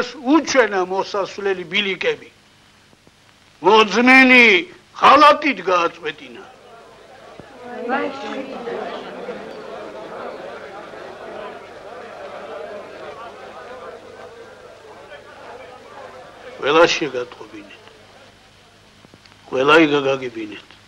ეს უჩვენა მოსასვლელი ბილიკები. მოძნენი ხალატით გააწყვეტინა. ყველა შეგატყობინეთ. ყველა იგაგაგებინეთ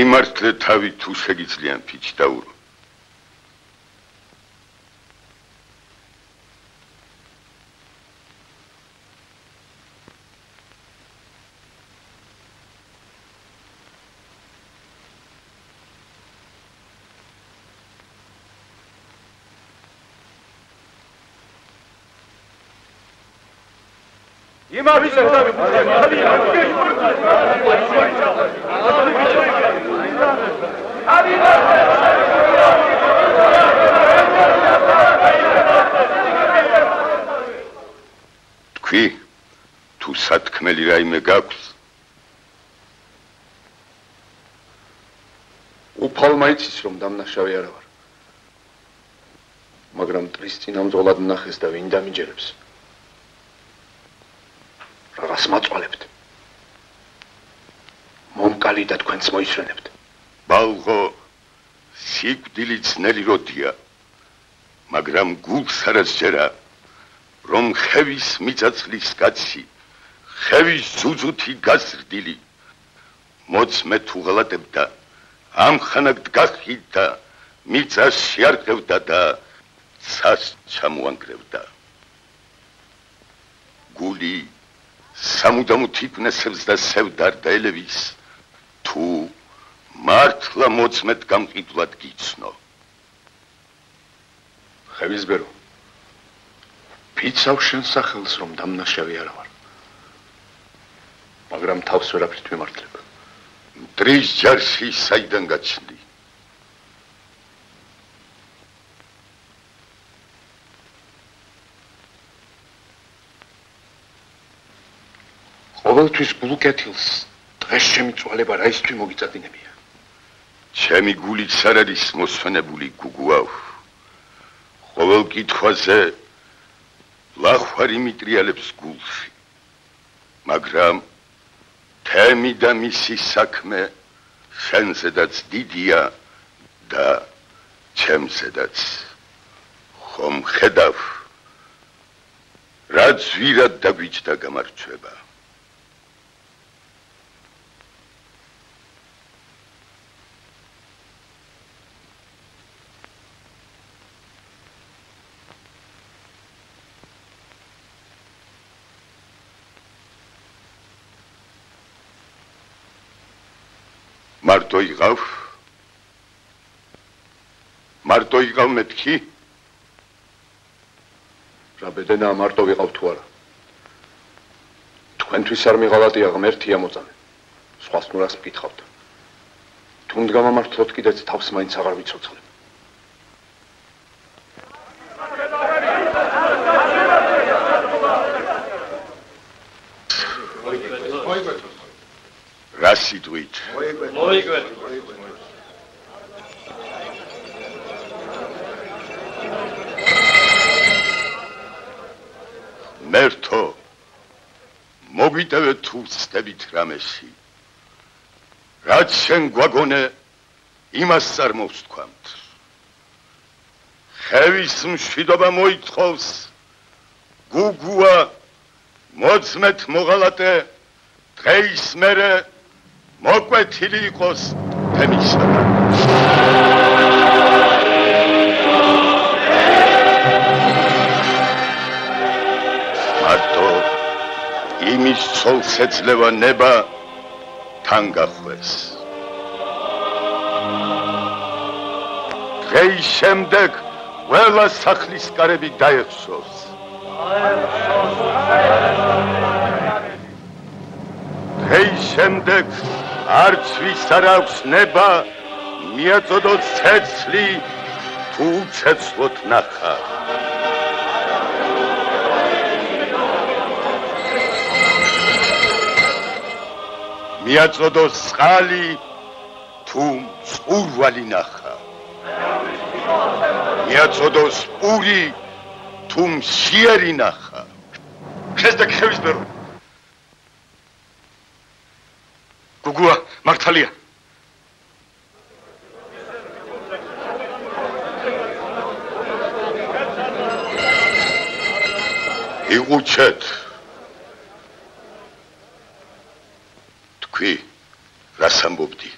იმართლე თავი თუ შეგიძლიან ფიჩ დაურო იმავე ზედა თქვი თუ სათქმელი რაიმე გაქვს. უფალმა იცის რომ დამნაშავე არა ვარ. მაგრამ ტრის წინამძღოლად ნახეს და ვინ დამიჯერებს? რაღაც მაწვალებთ? მომკალი და თქვენც მოისვენებთ? ბალღო სიკვდილი ძნელი როდია მაგრამ გულს არას ჯერა რომ ხევის მიწაცლის კაცი ხევის ზუზუთი გასრდილი. მოწმე თუ ღლადებდა ამ ხანად გახიდა მიწას შეარყევდა და ცას ჩამოანგრევდა. გული სამუდამო თიკნესებს და სევდარ და ელევის თუ მართლა მოწმეთ გამყიდვლად გიცნო. ხევის ბერო ფიცავ შენ სახელს რომ დამნაშავე არა მაგრამ თავს ვერაფრით მიმართლებ დრის ჯარში საიდან გაჩნდი. ყოველთვის ბლუკეთილს დღეს შემიწვალება რა ისთვი მოგიწადინებია? ჩემი გულიც არ არის მოსვენებული გუგუავ. ყოველ კითხვაზე ლახვარი მიტრიალებს გულში მაგრამ თემი და მისი საქმე შენზედაც დიდია და ჩემზედაც ხომ ხედავ? რა ძვირად დაგვიჭდა გამარჩება მარტო იყავ მარტო იყავ მეთქი? რა ბედენა მარტო ვიყავ თუ არა? თქვენთვის არ მიღალატია ღმერთია მოწამე სხვას ნუ რას მკითხავთ? თუ მდგამამართლოთ კიდეც თავს მაინც აღარ ვიცოცხლებ რა სიტყვით? მოიკვეთ. მერთო მოგვიტევე თუ ცდებით რამესი. რაც შენ გვაგონე იმას არ მოვსთქვამთ. ხევის მშვიდობა მოითხოვს გუგუა მოწმეთ მოღალატე დღეის მერე მოკვეთილი იყოს თემისა მარტო იმის ცოლს ეძლევა ნება თან გახვეს. დღეის შემდეგ ყველა სახლის კარები დაეხსოვს. დღეის შემდეგ არც ვის არ აქვს ნება მიაწოდოთ ცეცხლი თუ ცეცხლოთ ნახა. მიაწოდოს წყალი თუ წყურვალი ნახა. მიაწოდოს პური თუ მსიერი ნახა. ხეს და ხევის ბერო გუგუა მართალია. იგუჩეთ თქვი რას ამბობდი?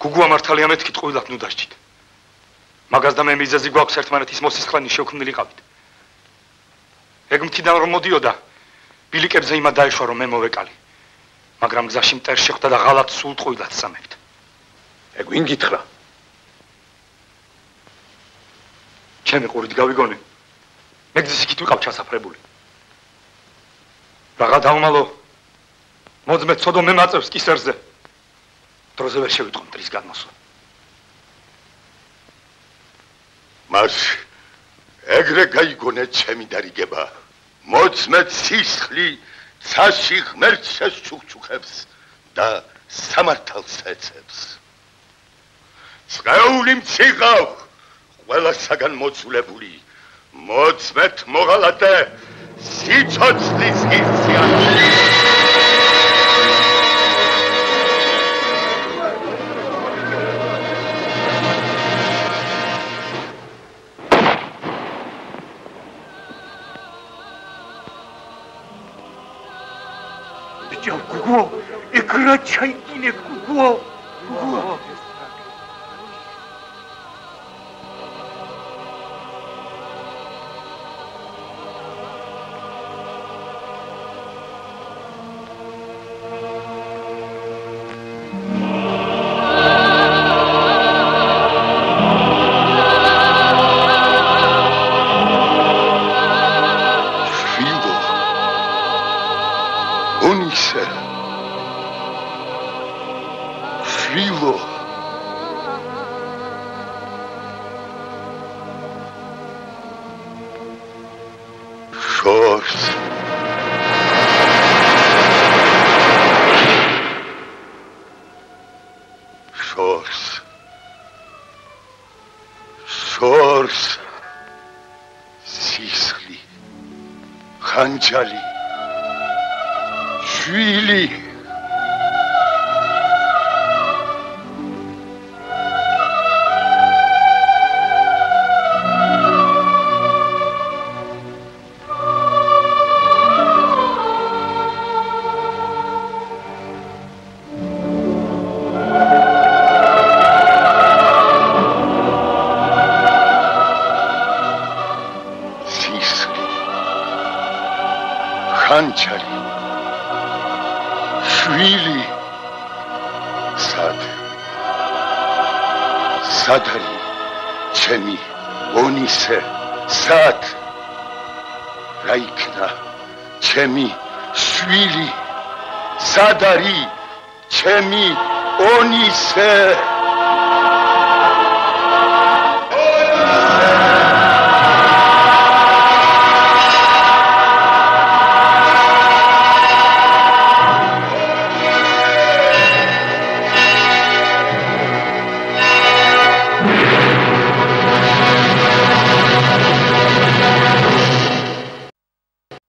გუგუა მართალია მეთქი ტყუილად ნუ დასჭით მაგას და მე მიზეზი გვაქვს ერთმანეთის მოსისხლანი შექმნილიყავით ეგ მთიდან რომ მოდიოდა ბილიკებზე იმა დაეშვა რომ მე მოვეკალი მაგრამ გზაში მტერ შეხვდა და ღალატ სულ ტყუილად სამებთ. ეგ ვინ გითხრა? ჩემი ყურით გავიგონე. მე გზის იქით ვიყავ ჩასაფრებული. რაღა დავმალო. მოძმე ცოდო მე მაწევს კისერზე. დროზე ვერ შევიტყო მტრის გადმოსვა მას ეგრე გაიგონე ჩემი დარიგება. მოძმე სისხლი ცაში ღმერთს შეჩუქჩუქებს და სამართალს ეცებს წეული მციღავ ყველა საგან მოცულებული მოძმეთ მოღალატე სიცოცხლის じゃあここはいくらちゃいきねここはここは。Фрило. Фрило. Шорс. Шорс. Шорс. Сисли. Ханчали. შვილი სისხლი სად არის ჩემი ონისე სად? რა იქნა? ჩემი შვილი სად არის? ჩემი ონისე